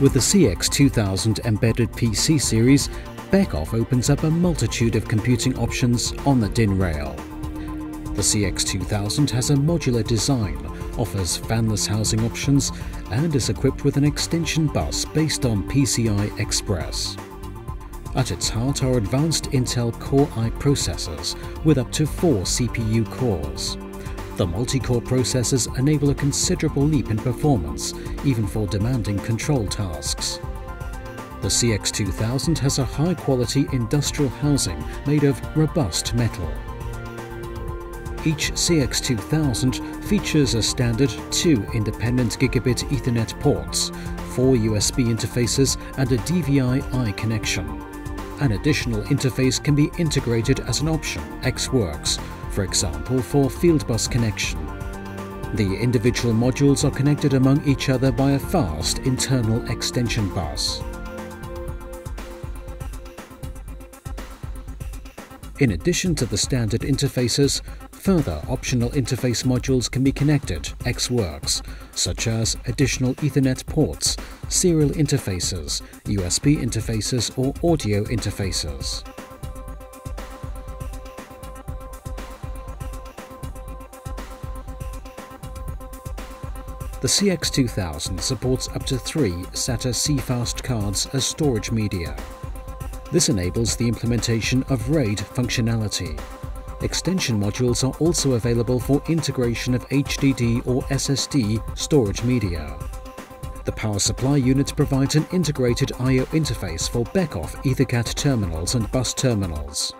With the CX2000 embedded PC series, Beckhoff opens up a multitude of computing options on the DIN rail. The CX2000 has a modular design, offers fanless housing options, and is equipped with an extension bus based on PCI Express. At its heart are advanced Intel Core i processors with up to four CPU cores. The multi-core processors enable a considerable leap in performance, even for demanding control tasks. The CX2000 has a high-quality industrial housing made of robust metal. Each CX2000 features a standard two independent gigabit Ethernet ports, four USB interfaces and a DVI-I connection. An additional interface can be integrated as an option, ex works, for example for Fieldbus connection. The individual modules are connected among each other by a fast internal extension bus. In addition to the standard interfaces, further optional interface modules can be connected ex works, such as additional Ethernet ports, serial interfaces, USB interfaces or audio interfaces. The CX2000 supports up to three SATA CFast cards as storage media. This enables the implementation of RAID functionality. Extension modules are also available for integration of HDD or SSD storage media. The power supply unit provides an integrated I.O. interface for Beckhoff EtherCAT terminals and bus terminals.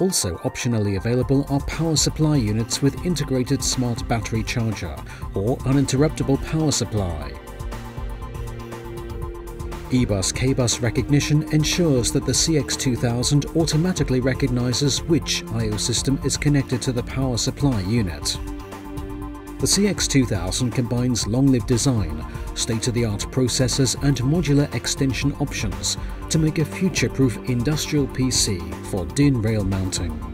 Also optionally available are power supply units with integrated smart battery charger or uninterruptible power supply. eBus KBus recognition ensures that the CX2000 automatically recognizes which I.O. system is connected to the power supply unit. The CX2000 combines long-lived design, state-of-the-art processors and modular extension options to make a future-proof industrial PC for DIN rail mounting.